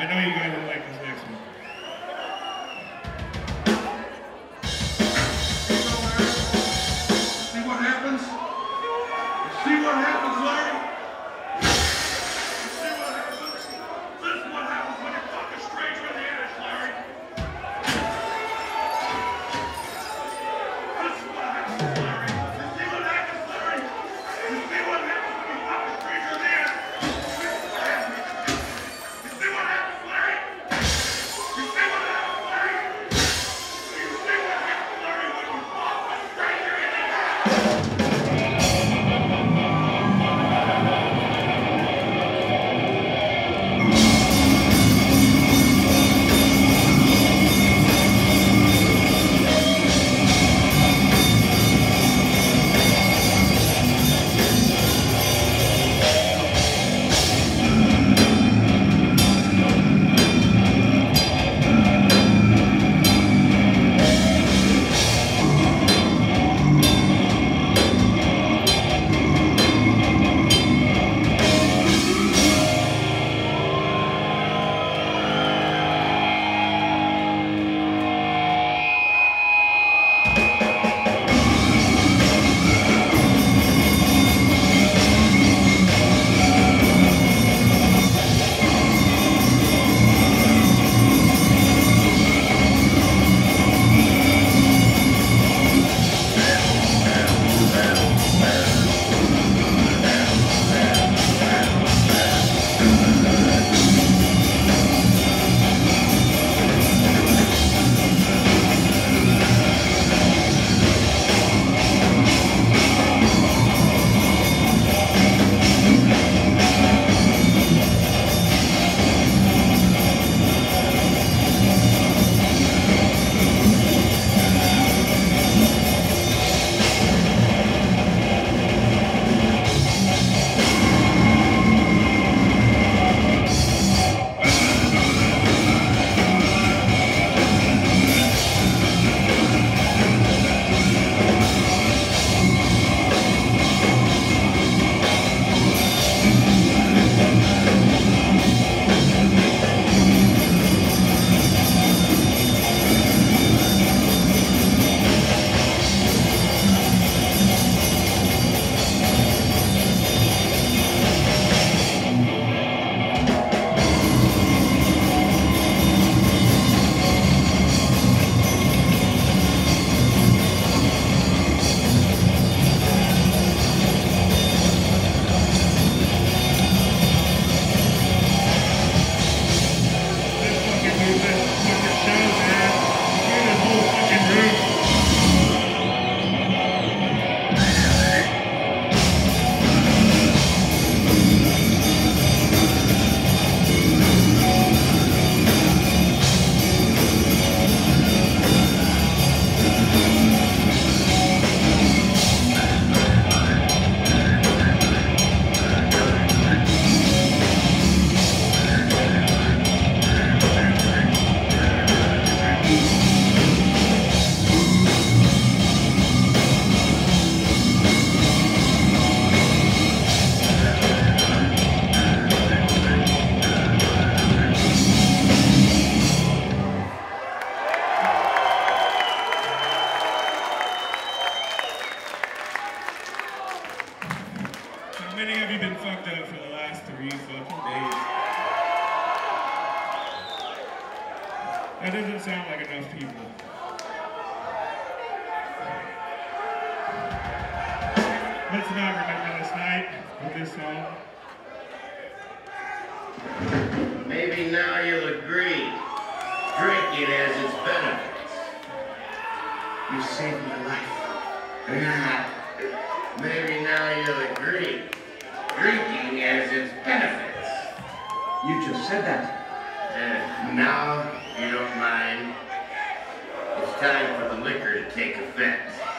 I know you guys will like this next one. Many of you been fucked up for the last three fucking days? That doesn't sound like enough people. Let's not remember this night with this song. Maybe now you'll agree. Drinking has its benefits. You saved my life. Maybe. Drinking has its benefits. You just said that. And now, if you don't mind, it's time for the liquor to take effect.